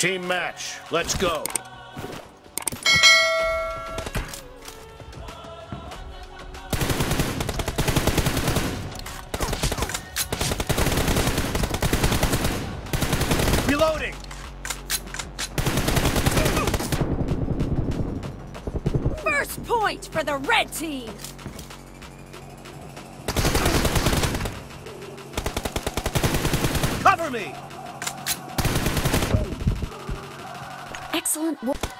Team match. Let's go. Reloading. First point for the red team! Cover me. Excellent work.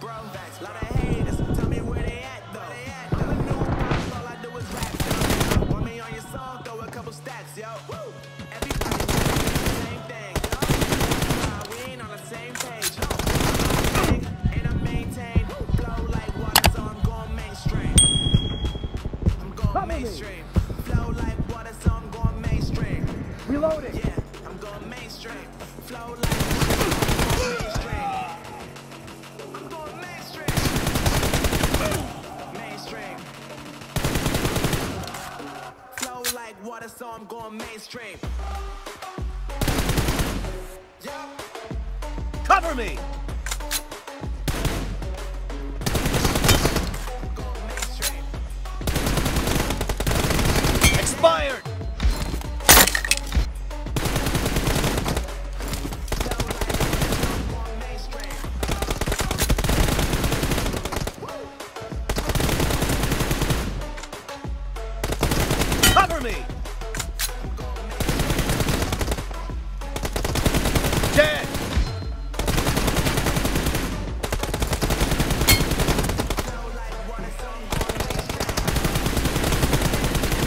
bro. Facts. Lot of haters. Tell me where they at, though. Never knew about all I do is rap. yo. Want me on your song? Throw a couple stacks, yo. Woo. Everybody the same thing. Nah, we ain't on the same page. And I maintain flow like water, so I'm going mainstream. I'm going Cover mainstream. Flow like water, so I'm going mainstream. Reloading. Yeah, I'm going mainstream. Flow like Going mainstream. Yeah. Cover me. Expired. Cover me.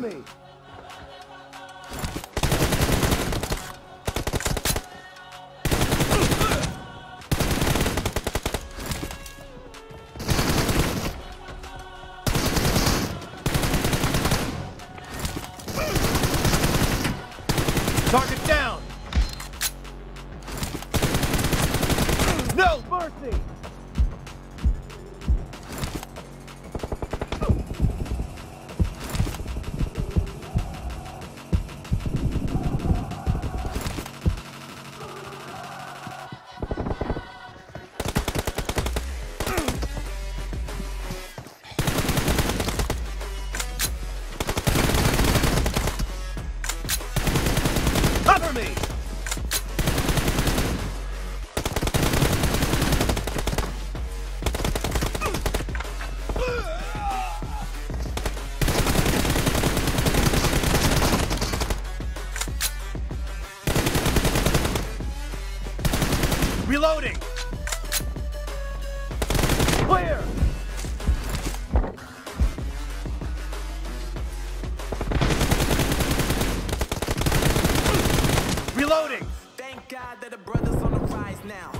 Me. Target down. Reloading! Clear! Reloading! Thank God that the brother's on the rise now.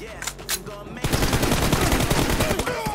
Yeah, I'm gonna make it.